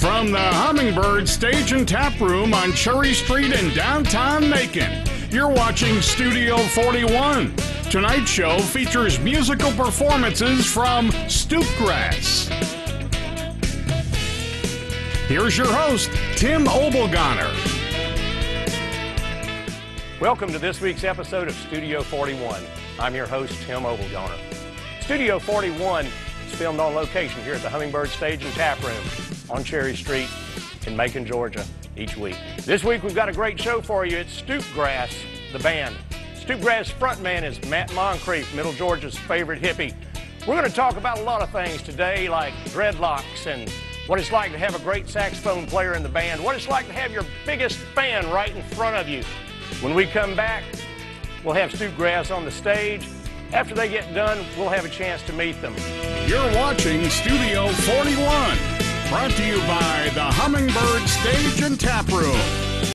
from the Hummingbird Stage and Tap Room on Cherry Street in downtown Macon. You're watching Studio 41. Tonight's show features musical performances from Stoopgrass. Here's your host, Tim Obelgoner. Welcome to this week's episode of Studio 41. I'm your host, Tim Obelgoner. Studio 41 is filmed on location here at the Hummingbird Stage and Tap Room on Cherry Street in Macon, Georgia, each week. This week we've got a great show for you. It's Stoopgrass, the band. Stoopgrass frontman is Matt Moncrief, Middle Georgia's favorite hippie. We're going to talk about a lot of things today, like dreadlocks and what it's like to have a great saxophone player in the band, what it's like to have your biggest fan right in front of you. When we come back, we'll have Stoopgrass on the stage. After they get done, we'll have a chance to meet them. You're watching Studio 41, brought to you by the Hummingbird Stage and Tap Room.